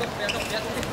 pedra, pedra, pedra.